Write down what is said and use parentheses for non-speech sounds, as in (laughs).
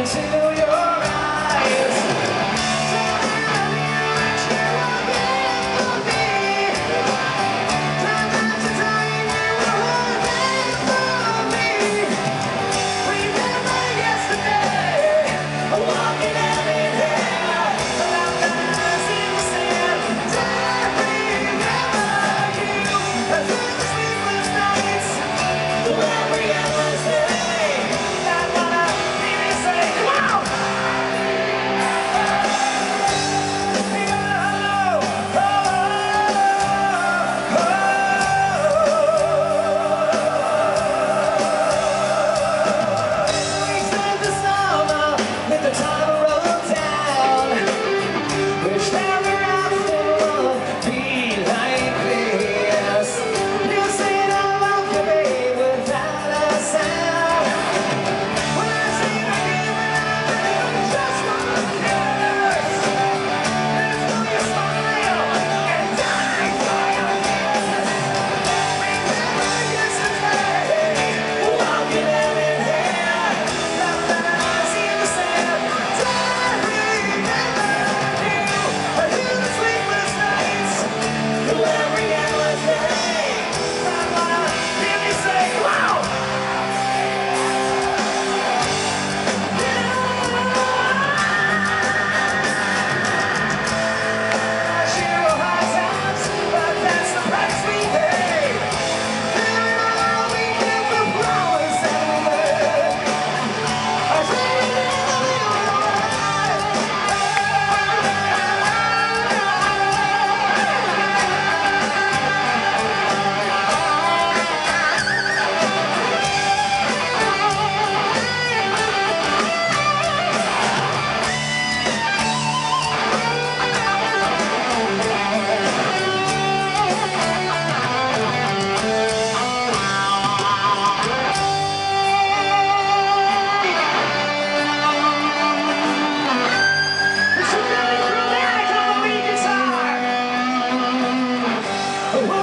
dancing Oh, (laughs)